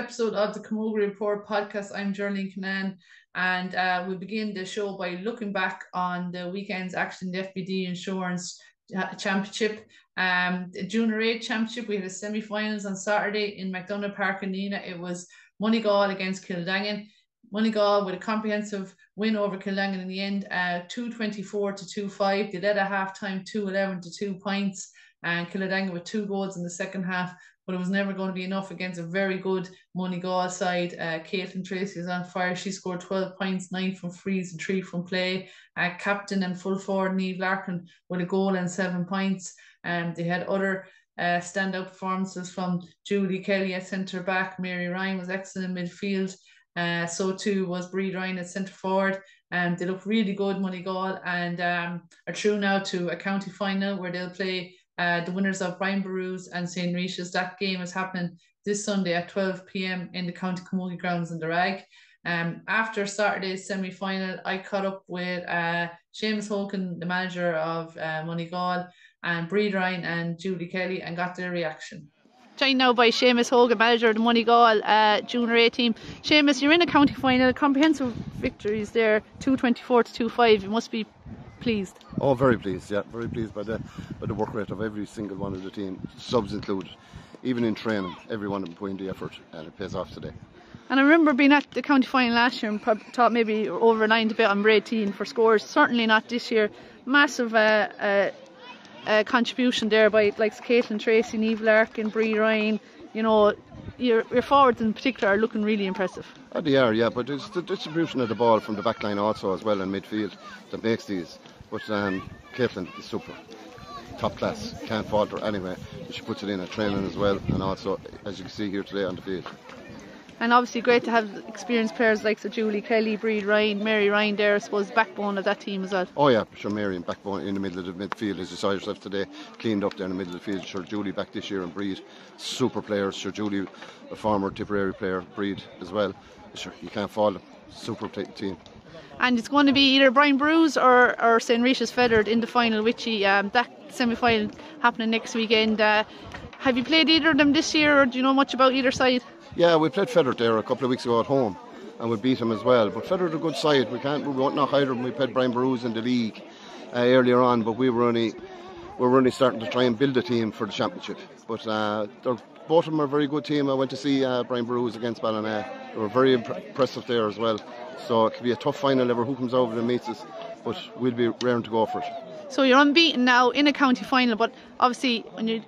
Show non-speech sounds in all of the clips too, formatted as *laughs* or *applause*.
episode of the Camogie Report podcast. I'm Geraldine Canan, and uh, we begin the show by looking back on the weekend's action the FBD Insurance Championship. Um, the Junior A Championship, we had a semi finals on Saturday in McDonough Park in Nenagh. It was Moneygall against Kildangan. Moneygall with a comprehensive win over Kildangan in the end, uh, 224 to 2 5. They led at half time 211 to 2 points, and Kildangan with two goals in the second half but it was never going to be enough against a very good Moneygall side. Uh, Caitlin Tracy was on fire. She scored 12 points, nine from frees and three from play. Uh, captain and full forward Neve Larkin with a goal and seven points. And um, they had other uh, standout performances from Julie Kelly at centre back. Mary Ryan was excellent in midfield. Uh, so too was Bree Ryan at centre forward. And um, they look really good, Moneygall, and um, are through now to a county final where they'll play uh, the winners of Brian Boru's and St. Risha's. That game is happening this Sunday at 12 p.m. in the County Camogie grounds in the Ragg. Um, after Saturday's semi final, I caught up with uh, Seamus Hogan, the manager of uh, Moneygall, and Breed Ryan and Julie Kelly, and got their reaction. Joined now by Seamus Hogan, manager of the Moneygall uh, Junior A team. Seamus, you're in a county final, comprehensive victories there, 224 to 25. You must be pleased? Oh, very pleased. Yeah, very pleased by the by the work rate of every single one of the team, subs included. Even in training, every one of them put in the effort, and it pays off today. And I remember being at the county final last year and thought maybe over nine to bit on Braid team for scores. Certainly not this year. Massive uh, uh, uh, contribution there by like Caitlin Tracy, Neve Larkin, Bree Ryan. You know, your, your forwards in particular are looking really impressive. Oh, they are, yeah, but it's the distribution of the ball from the back line also as well in midfield that makes these. But um, Caitlin is super. Top class, can't falter anyway. She puts it in at training as well, and also, as you can see here today on the field. And obviously, great to have experienced players like so Julie Kelly, Breed Ryan, Mary Ryan there, I suppose, backbone of that team as well. Oh, yeah, sure, Mary and backbone in the middle of the midfield, as you saw yourself today, cleaned up there in the middle of the field. Sure, Julie back this year and Breed, super players. Sure, Julie, a former Tipperary player, Breed as well. Sure, you can't fall them. Super team and it's going to be either Brian Boru's or, or St. Risha's Fethard in the final, which um, that semi final happening next weekend. Uh, have you played either of them this year, or do you know much about either side? Yeah, we played Fethard there a couple of weeks ago at home, and we beat them as well. But Fethard are a good side. We can't, we won't not hide them. We played Brian Boru's in the league uh, earlier on, but we were only we were only starting to try and build a team for the championship. But uh, both of them are a very good team. I went to see uh, Brian Boru's against Ballina. They were very impressive there as well. So it could be a tough final ever who comes over and meets us, but we'll be raring to go for it. So you're unbeaten now in a county final, but obviously when you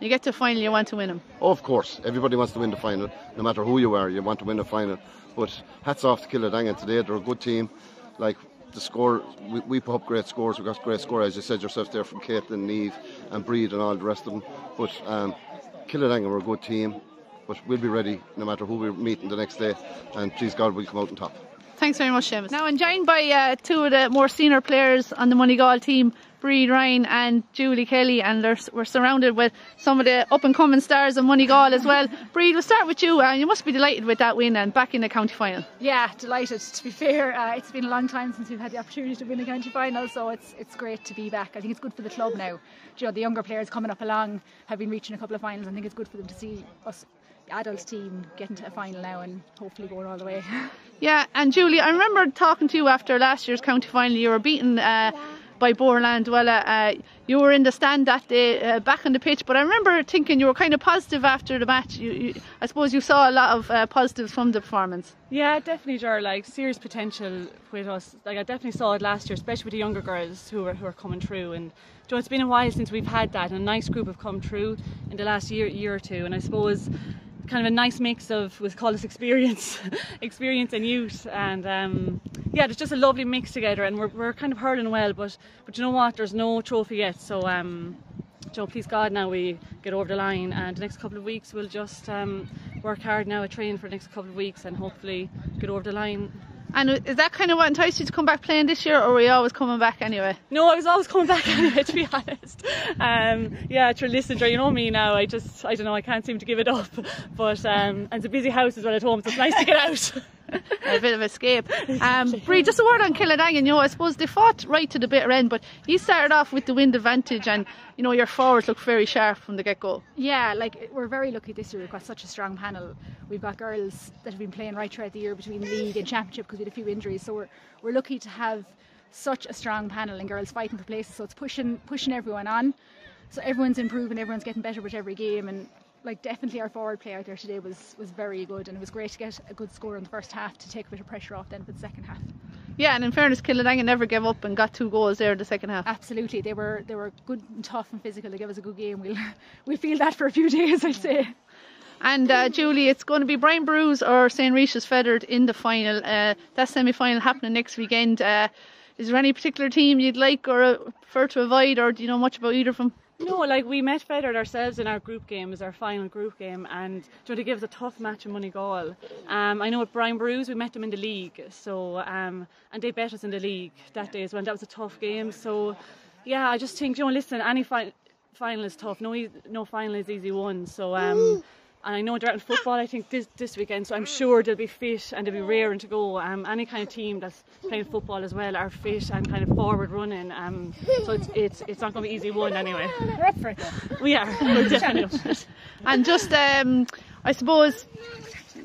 you get to final, you want to win them. Oh, of course, everybody wants to win the final, no matter who you are. You want to win the final. But hats off to Kildangan today. They're a good team. Like the score, we, we put up great scores. We got great score, as you said yourself there, from Caitlin, Neve, and Breed, and all the rest of them. But um, Kildangan are a good team. But we'll be ready no matter who we're meeting the next day. And please God, we'll come out on top. Thanks very much, Seamus. Now I'm joined by uh, two of the more senior players on the Moneygall team, Breed Ryan and Julie Kelly, and we're surrounded with some of the up and coming stars of Moneygall as well. *laughs* Breed, we'll start with you. Uh, you must be delighted with that win and back in the county final. Yeah, delighted. To be fair, uh, it's been a long time since we've had the opportunity to win a county final, so it's it's great to be back. I think it's good for the club now. You know, the younger players coming up along have been reaching a couple of finals. I think it's good for them to see us adult team getting to a final now and hopefully going all the way. *laughs* Yeah, and Julie, I remember talking to you after last year's county final. You were beaten uh, by Boherlahan Dualla. Uh, you were in the stand that day, uh, back on the pitch, but I remember thinking you were kind of positive after the match. You, you, I suppose you saw a lot of uh, positives from the performance. Yeah, definitely, Jar. Like serious potential with us. Like I definitely saw it last year, especially with the younger girls who are who are coming through. And you know, it's been a while since we've had that, and a nice group have come through in the last year year or two. And I suppose kind of a nice mix of we call this experience *laughs* experience and youth and um, yeah it's just a lovely mix together and we're, we're kind of hurling well but but you know what? There's no trophy yet. So um so please God now we get over the line and the next couple of weeks we'll just um, work hard now at training for the next couple of weeks and hopefully get over the line and is that kind of what enticed you to come back playing this year, or were you always coming back anyway? No, I was always coming back *laughs* anyway, to be honest. Um, yeah, to listen, you know me now. I just, I don't know, I can't seem to give it up. But um, and it's a busy house as well at home, so it's nice to get out. *laughs* *laughs* a bit of escape. *laughs* Um, Bree, just a word on Kildangan. You know, I suppose they fought right to the bitter end, but you started off with the wind advantage, and you know your forwards look very sharp from the get go. Yeah, like we're very lucky this year. We've got such a strong panel. We've got girls that have been playing right throughout the year between league and championship because we had a few injuries. So we're we're lucky to have such a strong panel and girls fighting for places. So it's pushing pushing everyone on. So everyone's improving, everyone's getting better with every game, and like definitely our forward play out there today was was very good, and it was great to get a good score in the first half to take a bit of pressure off then for the second half. Yeah, and in fairness, Kildangan never gave up and got two goals there in the second half. Absolutely, they were they were good and tough and physical. They gave us a good game. We'll *laughs* we'll feel that for a few *laughs* days, I'd say. And uh, Julie, it's going to be Brian Boru's or St. Rita's Fethard in the final. Uh, that semi final happening next weekend. Uh, is there any particular team you'd like or prefer to avoid, or do you know much about either of them? No, like we met Fethard ourselves in our group game, as our final group game, and gave us a tough match in Moneygall. Um, I know at Brian Boru's, we met them in the league, so um, and they bet us in the league that day as well. That was a tough game, so yeah, I just think you know, listen, any fi- final is tough. No, no final is easy won. So um, and I know they're out in football, I think, this, this weekend, so I'm sure they'll be fit and they'll be raring to go. Um, any kind of team that's playing football as well are fit and kind of forward running. Um, so it's, it's, it's not going to be easy one anyway. We're up for it. We are. We're definitely up for it. *laughs* And just, um, I suppose,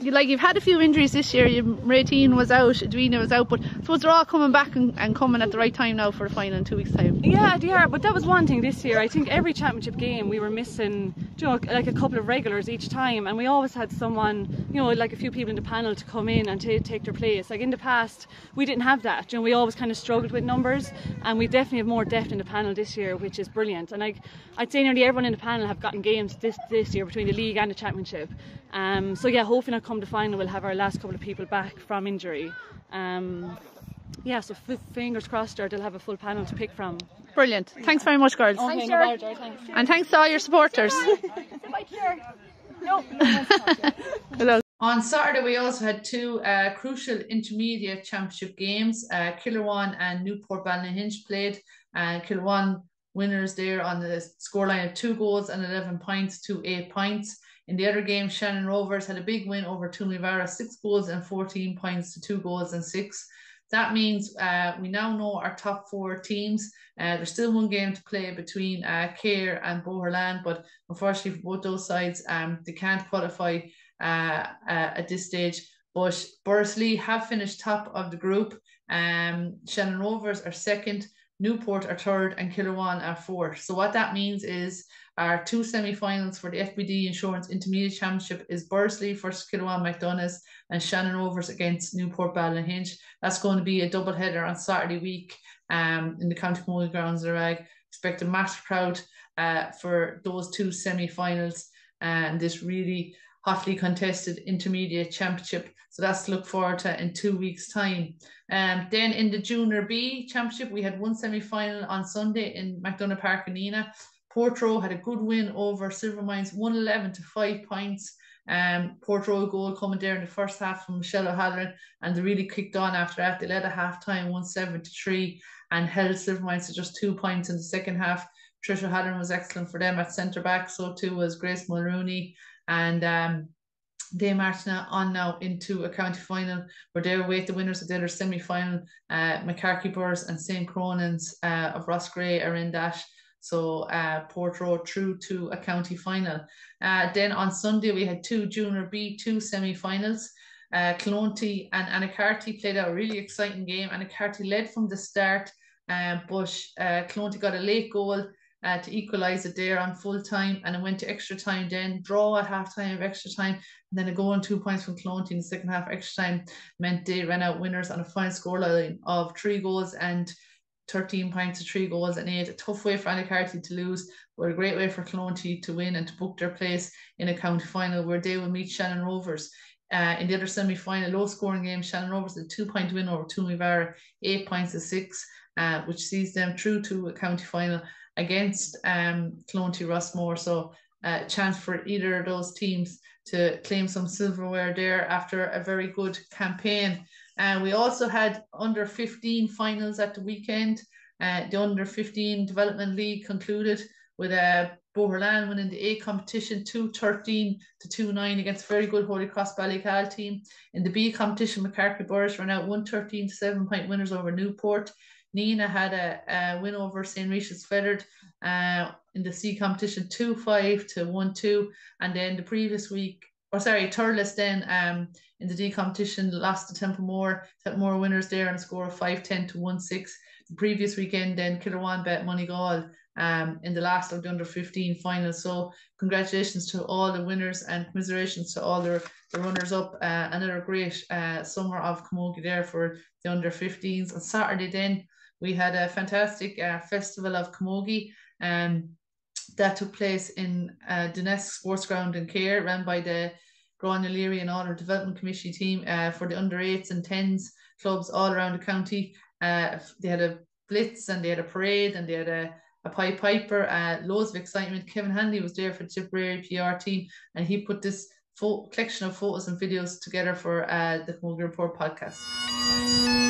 you like you've had a few injuries this year. You, Rayteen was out, Edwina was out, but I suppose they're all coming back and, and coming at the right time now for the final in two weeks' time. Yeah, they are. But that was one thing this year. I think every championship game we were missing, you know, like a couple of regulars each time, and we always had someone, you know, like a few people in the panel to come in and take their place. Like in the past, we didn't have that. You know, we always kind of struggled with numbers, and we definitely have more depth in the panel this year, which is brilliant. And like I'd say nearly everyone in the panel have gotten games this this year between the league and the championship. Um, so yeah, hopefully, come to final, we'll have our last couple of people back from injury. Um, yeah, so f- fingers crossed, or they'll have a full panel to pick from. Brilliant. Thanks very much, girls. Thanks, no Ger. bother, Ger, thanks. And thanks to all your supporters. No, no Hello. On Saturday, we also had two uh, crucial intermediate championship games. Uh, Kilruane and Newport Ballynahinch played. Uh, Kilruane winners there on the scoreline of two goals and 11 points to eight points. In the other game, Shannon Rovers had a big win over Toomevara, six goals and 14 points to two goals and six. That means uh, we now know our top four teams. Uh, there's still one game to play between uh, Cahir and Boherlahan, but unfortunately for both those sides, um, they can't qualify uh, uh, at this stage. But Burgess have finished top of the group. Um, Shannon Rovers are second, Newport are third, and Kilruane are fourth. So what that means is our two semi-finals for the FBD Insurance Intermediate Championship is Burgess versus Kilruane MacDonagh's and Shannon Rovers against Newport Ballynahinch. That's going to be a double header on Saturday week um, in the County Camogie grounds of Ragg. Expect a massive crowd uh, for those two semi-finals and this really hotly contested intermediate championship. So that's to look forward to in two weeks' time. Um, then in the Junior B championship, we had one semi-final on Sunday in McDonough Park Arena. Portroe had a good win over Silvermines, 111 to 5 points. Um, Portroe goal coming there in the first half from Michelle O'Halloran, and they really kicked on after that. They led a half time 107 to 3 and held Silvermines to just two points in the second half. Trisha O'Halloran was excellent for them at centre back, so too was Grace Mulrooney. And um, they march on now into a county final where they await the winners of the other semi final. Uh, Moycarkey Borris and St. Cronan's uh, of Roscrea are in that. So uh, Portroe through to a county final. Uh, then on Sunday we had two Junior B, two semi-finals. Uh, Clonoulty and Anacarty played a really exciting game. Anacarty led from the start, um, but uh, Clonoulty got a late goal uh, to equalise it there on full time, and it went to extra time. Then draw at half time of extra time, and then a goal and two points from Clonoulty in the second half extra time meant they ran out winners on a final scoreline of three goals and 13 points to three goals and eight. A tough way for Anacarty to lose, but a great way for Clonoulty to win and to book their place in a county final where they will meet Shannon Rovers. Uh, in the other semi final, low scoring game, Shannon Rovers a two point win over Toomevara, eight points to six, uh, which sees them through to a county final against um, Clonoulty Rossmore. So, uh, chance for either of those teams to claim some silverware there after a very good campaign. And we also had under 15 finals at the weekend. Uh, the under 15 development league concluded with uh, Boherlahan winning the A competition 2-13 to 2-9 against very good Holy Cross Ballycahill team. In the B competition, Moycarkey Borris ran out 113 to 7 point winners over Newport. Nenagh had a, a win over St. Regis Fethard uh, in the C competition 2 5 to 1 2. And then the previous week, or sorry, Thurles then um, in the D competition lost to Templemore, more winners there and a score of 5 10 to 1 6. The previous weekend, then Kilruane bet Moneygall um, in the last of the under 15 final. So, congratulations to all the winners and commiserations to all the, the runners up. Uh, another great uh, summer of Camogie there for the under 15s. On Saturday, then we had a fantastic uh, festival of Camogie um, that took place in uh, Dunesk Sports Ground in Cahir, run by the Grania and our development committee team uh, for the under eights and tens clubs all around the county. Uh, they had a blitz and they had a parade and they had a, a pipe piper, uh, loads of excitement. Kevin Handy was there for the Tipperary PR team and he put this fo- collection of photos and videos together for uh, the Camogie Report podcast.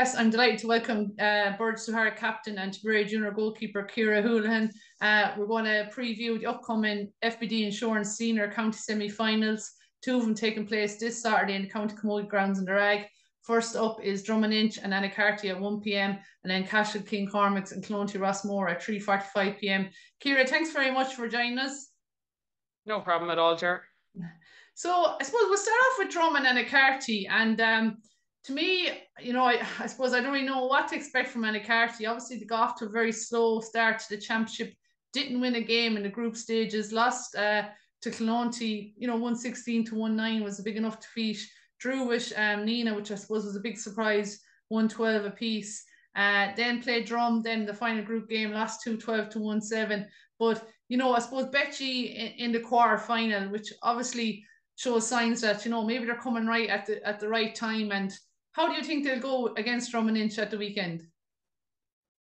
Podcast, I'm delighted to welcome uh, Burgess Duharra captain and Tipperary junior goalkeeper Ciara Holohan. Uh, we're going to preview the upcoming FBD Insurance Senior County semi-finals. Two of them taking place this Saturday in the County Camogie grounds in the Ragg. First up is Drummond Inch and Anacarty at 1 p.m. and then Cashel King Cormacs and Clonoulty Rossmore at 3.45 p.m. Ciara, thanks very much for joining us. No problem at all, Jer. So I suppose we'll start off with Drummond and Anacarty and um, to me, you know, I, I suppose I don't really know what to expect from Anacarty. Obviously, they got off to a very slow start to the championship, didn't win a game in the group stages, lost uh, to Clonoulty, you know, 116 to 19 was a big enough defeat. Drew with um, Nenagh, which I suppose was a big surprise, 112 apiece. Uh, then played Drum, then the final group game, lost 212 to 17. But, you know, I suppose Betchy in, in the quarter final, which obviously shows signs that, you know, maybe they're coming right at the at the right time and How do you think they'll go against Drom and Inch at the weekend?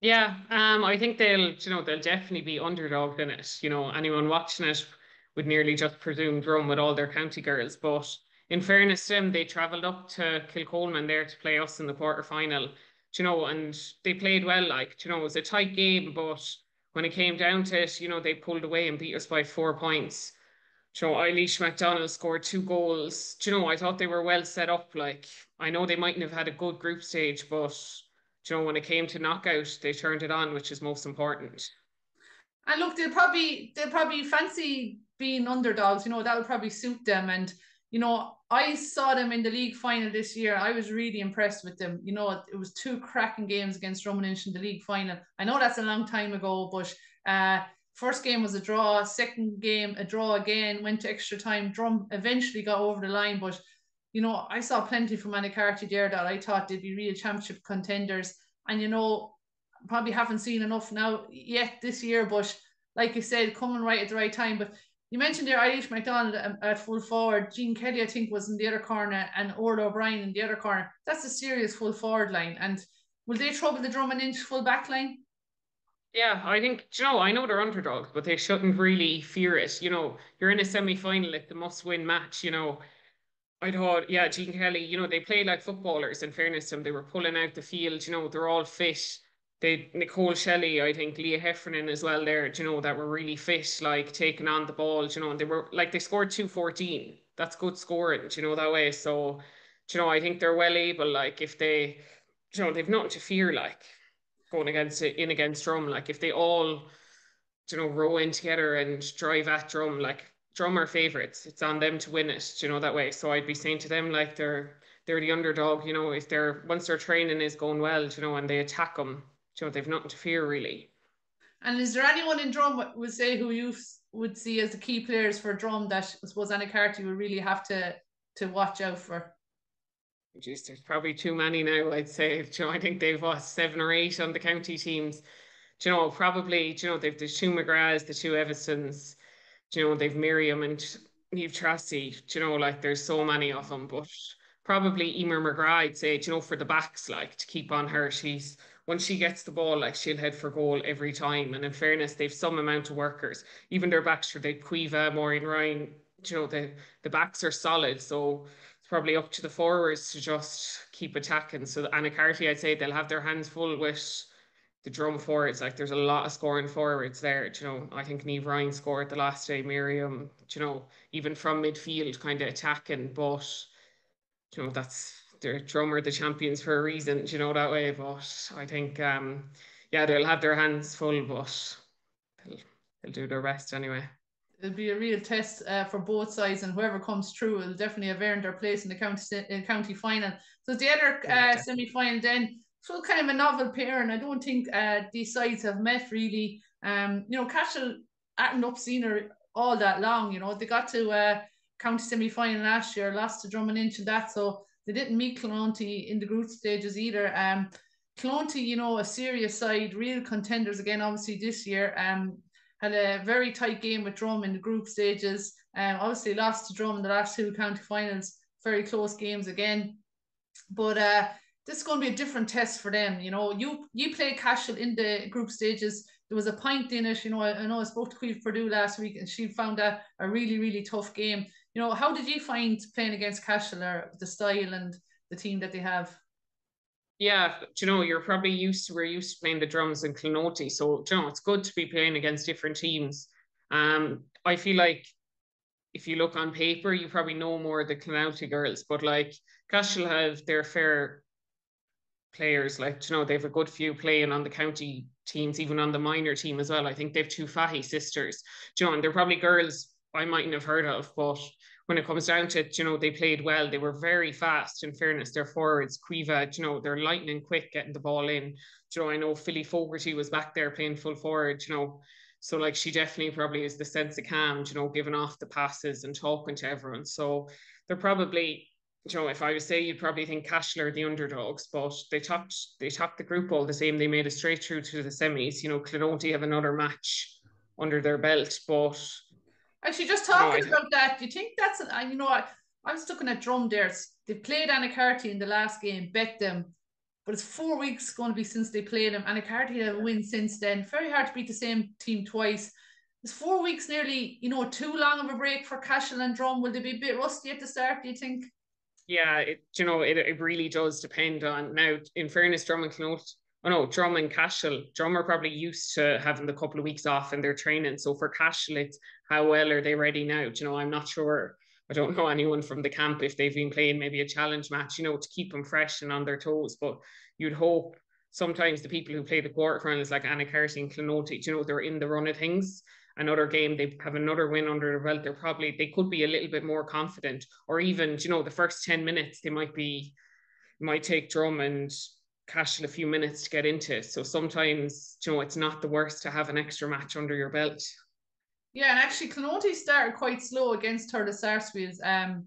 Yeah, um, I think they'll, you know, they'll definitely be underdogged in it. You know, anyone watching it would nearly just presume Drom with all their county girls. But in fairness to them, they travelled up to Kilcolman there to play us in the quarter final. You know, and they played well. Like, you know, it was a tight game, but when it came down to it, you know, they pulled away and beat us by four points. Know, Eilish McDonald scored two goals. Do you know, I thought they were well set up. Like, I know they mightn't have had a good group stage, but you know, when it came to knockout, they turned it on, which is most important. And look, they'll probably they'll probably fancy being underdogs. You know, that would probably suit them. And you know, I saw them in the league final this year. I was really impressed with them. You know, it was two cracking games against Drom in the league final. I know that's a long time ago, but uh, first game was a draw. Second game a draw again. Went to extra time. Drum eventually got over the line, but you know, I saw plenty from Anacarty there that I thought they'd be real championship contenders. And, you know, probably haven't seen enough now yet this year, but like you said, coming right at the right time. But you mentioned there Eilish McDonald um, at full forward. Jean Kelly, I think, was in the other corner, and Orla O'Brien in the other corner. That's a serious full forward line. And will they trouble the Drom and Inch full back line? Yeah, I think, you know, I know they're underdogs, but they shouldn't really fear it. You know, you're in a semi final, it's the must win match, you know I thought, yeah, Jean Kelly, you know, they play like footballers, in fairness to them. They were pulling out the field, you know, they're all fit. They Nicole Shelley, I think, Leah Heffernan as well there, you know, that were really fit, like taking on the ball, you know, and they were like they scored 214. That's good scoring, you know, that way. So, you know, I think they're well able, like if they you know, they've nothing to fear like going against it in against Drom. Like if they all, you know, row in together and drive at drum, like drum are favourites. It's on them to win it, you know, that way. So I'd be saying to them like they're they're the underdog, you know, if they're once their training is going well, you know, and they attack them, you know, they've nothing to fear really. And is there anyone in Drom would say who you would see as the key players for drum that I suppose Anacarty would really have to to watch out for? Jeez, there's probably too many now. I'd say. You know, I think they've lost seven or eight on the county teams. Do you know, probably. You know, they've the two McGraths, the two Evasons, you know, they've Miriam and Neve Tracy, Do you know, like there's so many of them, but probably Emer McGrath, I'd say, you know, for the backs, like to keep on her. She's once she gets the ball, like she'll head for goal every time. And in fairness, they've some amount of workers. Even their backs, they Cueva, Maureen Ryan, you know, the the backs are solid. So it's probably up to the forwards to just keep attacking. So Anna Anacarty, I'd say they'll have their hands full with the Drom forwards, like there's a lot of scoring forwards there. you know, I think Neve Ryan scored the last day, Miriam, you know, even from midfield kind of attacking, but you know, that's their drummer the champions for a reason, you know, that way. But I think um yeah, they'll have their hands full, but they'll, they'll do the rest anyway. It'll be a real test uh, for both sides, and whoever comes through will definitely have earned their place in the county in county final. So the other uh, semi final then so kind of a novel pair, and I don't think uh, these sides have met really. Um, you know, Cashel hadn't up seen her all that long. You know, they got to uh, county semi final last year, lost to Drom and Inch and that, so they didn't meet Clonoulty in the group stages either. Um, Clonoulty, you know, a serious side, real contenders again, obviously this year. Um, had a very tight game with Drom in the group stages. Um, obviously lost to Drom in the last two county finals, very close games again. But uh, this is going to be a different test for them. You know, you you played Cashel in the group stages. There was a point in it. You know, I, I know I spoke to Queen Purdue last week, and she found that a really really tough game. You know, how did you find playing against Cashel or the style and the team that they have? Yeah, you know, you're probably used to we're used to playing the drums in Clonoulty, so you know it's good to be playing against different teams. Um, I feel like if you look on paper, you probably know more of the Clonoulty girls, but like Cashel have their fair players. Like, you know, they've a good few playing on the county teams, even on the minor team as well. I think they've two Fahy sisters. John, you know, they're probably girls I mightn't have heard of, but when it comes down to it, you know, they played well. They were very fast, in fairness. Their forwards, Quiva, you know, they're lightning quick getting the ball in. You know, I know Philly Fogarty was back there playing full forward, you know. So like she definitely probably is the sense of calm, you know, giving off the passes and talking to everyone. So they're probably you know, if I was say, you'd probably think Cashler the underdogs, but they topped they topped the group all the same. They made it straight through to the semis. You know, Clonoulty have another match under their belt, but actually, just talking know, about that, do you think that's an, you know, I, I was looking at Drum there. They played Anacarty in the last game, bet them, but it's four weeks going to be since they played them. Anacarty have a win since then. Very hard to beat the same team twice. It's four weeks nearly, you know, too long of a break for Cashel and Drum. Will they be a bit rusty at the start, do you think? Yeah, it, you know, it, it really does depend on now. In fairness, Drum and Clonoulty, oh no, Drum and Cashel, Drum are probably used to having the couple of weeks off in their training. So for Cashel, it's how well are they ready now? Do you know, I'm not sure. I don't know anyone from the camp if they've been playing maybe a challenge match, you know, to keep them fresh and on their toes. But you'd hope sometimes the people who play the quarterfinals, like Anacarty and Clonoulty, you know, they're in the run of things another game, they have another win under their belt, they're probably they could be a little bit more confident. Or even, you know, the first 10 minutes they might be might take drum and Cashel a few minutes to get into. So sometimes, you know, it's not the worst to have an extra match under your belt. Yeah, and actually Clonoulty started quite slow against Thurles Sarsfields. Um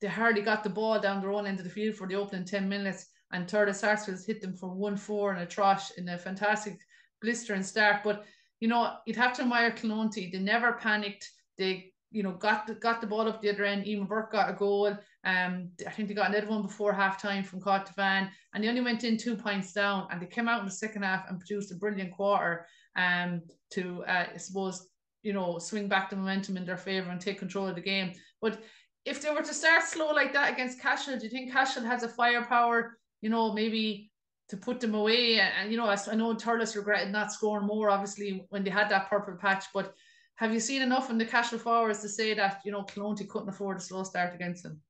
they hardly got the ball down their own end of the field for the opening 10 minutes and Thurles Sarsfields hit them for 1-4 and a trosh in a fantastic blistering start. But you know, you'd have to admire Clonoulty. They never panicked. They, you know, got the, got the ball up the other end. Emer Burke got a goal. Um, I think they got another one before half time from Van, and they only went in two points down, and they came out in the second half and produced a brilliant quarter. Um, to uh, I suppose you know swing back the momentum in their favour and take control of the game. But if they were to start slow like that against Cashel, do you think Cashel has a firepower? You know, maybe to put them away. And, you know, I, I know Thurles regretted not scoring more, obviously, when they had that purple patch. But have you seen enough in the Cashel forwards to say that, you know, Clonoulty couldn't afford a slow start against them?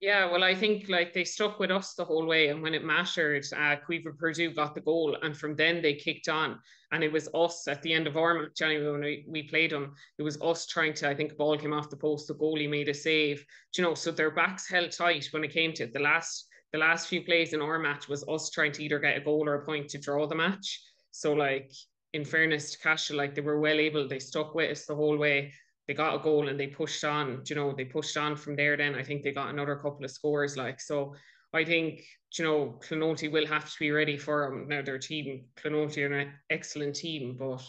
Yeah, well, I think like they stuck with us the whole way, and when it mattered, uh, Purdue got the goal, and from then they kicked on, and it was us at the end of our match anyway when we, we played them. It was us trying to, I think, ball came off the post, the goalie made a save, you know, so their backs held tight when it came to it. The last the last few plays in our match was us trying to either get a goal or a point to draw the match. So like in fairness to Cashel, like they were well able, they stuck with us the whole way. They got a goal and they pushed on, you know, they pushed on from there. Then I think they got another couple of scores. Like so, I think you know Clonoulty will have to be ready for them now. Their team, Clonoulty, are an excellent team, but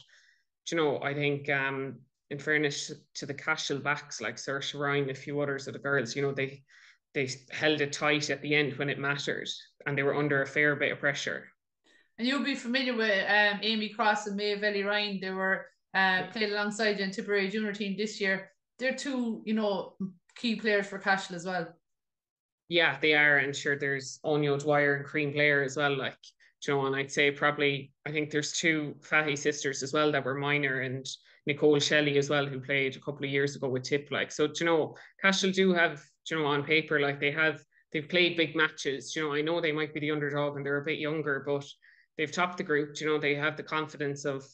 you know I think um in fairness to the Cashel backs like Saoirse Ryan, a few others of the girls, you know they they held it tight at the end when it mattered and they were under a fair bit of pressure. And you'll be familiar with um, Amy Cross and Maeve Ellie Ryan. They were uh, played alongside you in Tipperary junior team this year. They're two, you know, key players for Cashel as well. Yeah, they are. And sure, there's Anya Dwyer and Cream Blair as well. Like, you know, and I'd say probably, I think there's two Fahy sisters as well that were minor and Nicole Shelley as well, who played a couple of years ago with Tip. Like, so, you know, Cashel do have you know, on paper, like they have, they've played big matches. You know, I know they might be the underdog and they're a bit younger, but they've topped the group. You know, they have the confidence of,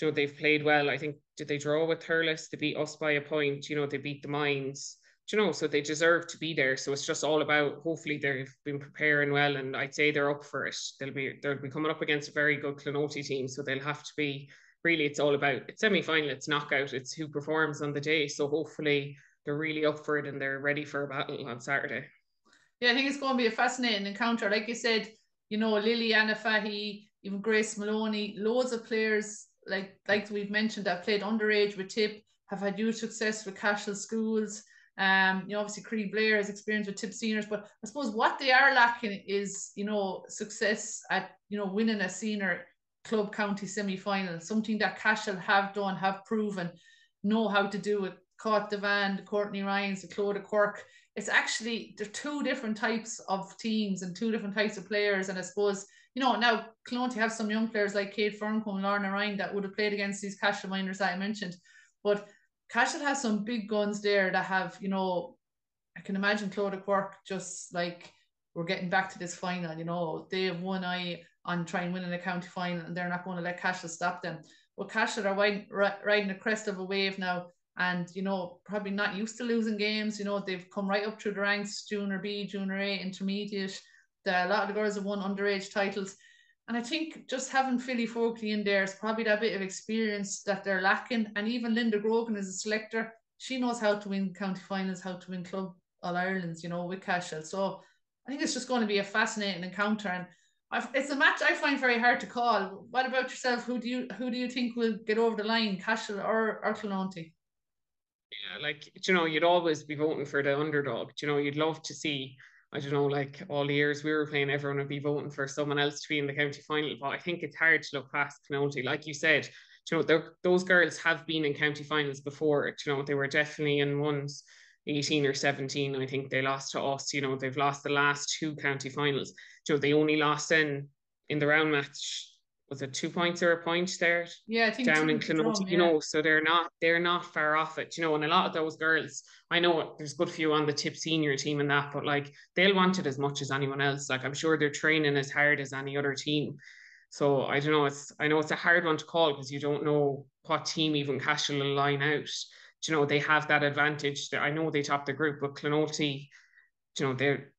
you know, they've played well. I think did they draw with Thurles? They beat us by a point. You know, they beat the Mines. You know, so they deserve to be there. So it's just all about. Hopefully, they've been preparing well, and I'd say they're up for it. They'll be they'll be coming up against a very good Clonoulty team, so they'll have to be. Really, it's all about it's semi final, it's knockout, it's who performs on the day. So hopefully, they're really up for it and they're ready for a battle on Saturday. Yeah, I think it's going to be a fascinating encounter. Like you said, you know, Liliana Fahy, even Grace Maloney, loads of players like like we've mentioned that played underage with Tip, have had huge success with Cashel schools. Um, you know, obviously Cree Blair has experience with Tip seniors, but I suppose what they are lacking is, you know, success at, you know, winning a senior club county semi-final, something that Cashel have done, have proven, know how to do it Caught Devan, Courtney Ryans, Clodagh Quirke. It's actually they're two different types of teams and two different types of players. And I suppose, you know, now Clonoulty have some young players like Kate Ferncombe and Lorna Ryan that would have played against these Cashel miners that I mentioned. But Cashel has some big guns there that have, you know, I can imagine Clodagh Quirke just like we're getting back to this final, you know, they have one eye on trying winning a county final and they're not going to let Cashel stop them. But Cashel are riding, riding the crest of a wave now and you know probably not used to losing games. You know they've come right up through the ranks, junior B, junior A, intermediate. The, a lot of the girls have won underage titles, and I think just having Philly Folkley in there is probably that bit of experience that they're lacking. And even Linda Grogan is a selector; she knows how to win county finals, how to win club All Ireland's. You know with Cashel, so I think it's just going to be a fascinating encounter and. I've, it's a match I find very hard to call. What about yourself? Who do you who do you think will get over the line, Cashel or or? Yeah, like you know, you'd always be voting for the underdog. You know, you'd love to see. I don't know, like all the years we were playing, everyone would be voting for someone else to be in the county final. But I think it's hard to look past Clonoulty. Like you said, you know, those girls have been in county finals before. You know, they were definitely in ones 18 or 17. I think they lost to us. You know, they've lost the last two county finals. You know, they only lost in in the round match. Was it two points or a point there? Yeah, I think down in yeah. you know, so they're not they're not far off it, you know. And a lot of those girls, I know there's good few on the tip senior team and that, but like they'll want it as much as anyone else. Like I'm sure they're training as hard as any other team. So I don't know. It's I know it's a hard one to call because you don't know what team even Cashel will line out. you know they have that advantage. I know they top the group, but Clonoulty, you know they're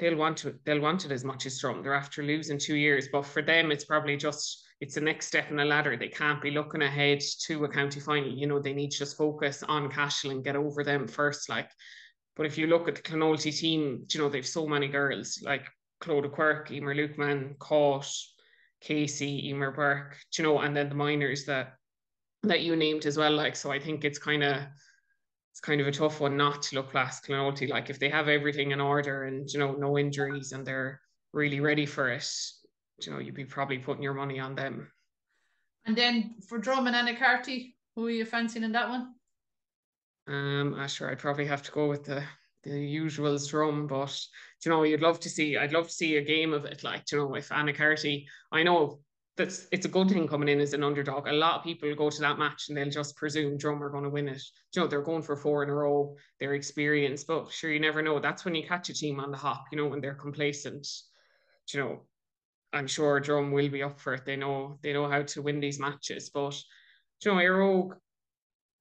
they'll want to they'll want it as much as Drom. They're after losing two years, but for them it's probably just it's the next step in the ladder. They can't be looking ahead to a county final. You know they need to just focus on Cashel and get over them first. Like, but if you look at the Clonoulty team, you know they've so many girls like Clodagh Quirke, Emer Lukeman, Caught, Casey, Emer Burke, you know, and then the minors that that you named as well. Like, so I think it's kind of it's kind of a tough one not to look past Clonoulty. Like if they have everything in order and you know no injuries and they're really ready for it, you know, you'd be probably putting your money on them. And then for Drom and Anacarty, who are you fancying in that one? Um, I'm sure I'd probably have to go with the the usual Drom, but you know, you'd love to see. I'd love to see a game of it. Like you know, if Anacarty, I know that's it's a good thing coming in as an underdog. A lot of people go to that match and they'll just presume Drom are going to win it. You know, they're going for four in a row. They're experienced, but sure, you never know. That's when you catch a team on the hop. You know, when they're complacent. You know, I'm sure Drum will be up for it. They know they know how to win these matches. But you know, Óg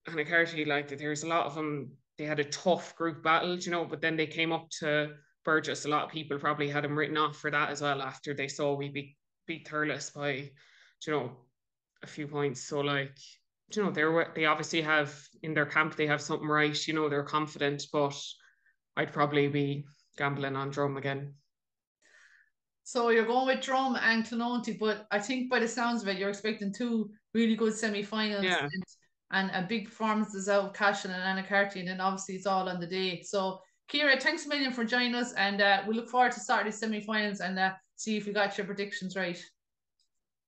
and Anacarty, like there's a lot of them they had a tough group battle, you know, but then they came up to Burgess. A lot of people probably had him written off for that as well after they saw we beat beat Thurles by, you know, a few points. So like, you know, they're they obviously have in their camp they have something right. You know, they're confident, but I'd probably be gambling on Drum again. So you're going with Drum and Clonoulty, but I think by the sounds of it, you're expecting two really good semi-finals. Yeah. And and a big performances out of Cashel and Anacarty, and then obviously it's all on the day. So, Ciara, thanks a million for joining us, and uh, we look forward to Saturday semi-finals and uh, see if you got your predictions right.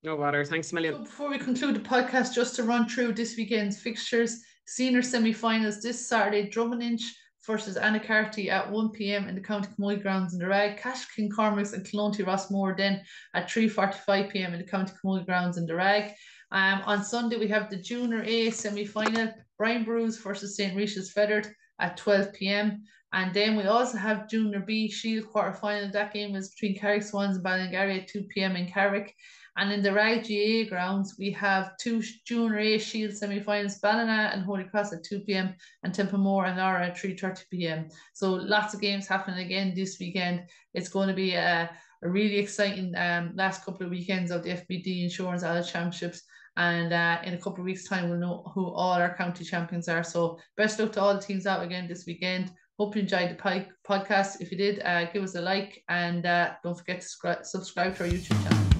No bother. Thanks a million. So before we conclude the podcast, just to run through this weekend's fixtures, senior semi-finals this Saturday, Drummondinch versus Anacarty at 1 p.m. in the County Camoy grounds in the Ragg. Cash King Cormacs and Clonoulty Rossmore then at 3.45 p.m. in the County Camoy grounds in the Ragg. Um, on Sunday, we have the Junior A semi final, Brian Boru's versus St. Regis Fethard at 12 pm. And then we also have Junior B Shield quarter final. That game is between Carrick Swans and Ballingarry at 2 pm in Carrick. And in the Ragg GA grounds, we have two Junior A Shield semi-finals, Ballina and Holy Cross at 2 p.m. and Templemore and Nara at 3.30 p.m. So lots of games happening again this weekend. It's going to be a, a really exciting um, last couple of weekends of the FBD Insurance Isle Championships. And uh, in a couple of weeks' time, we'll know who all our county champions are. So best luck to all the teams out again this weekend. Hope you enjoyed the podcast. If you did, uh, give us a like and uh, don't forget to subscribe to our YouTube channel.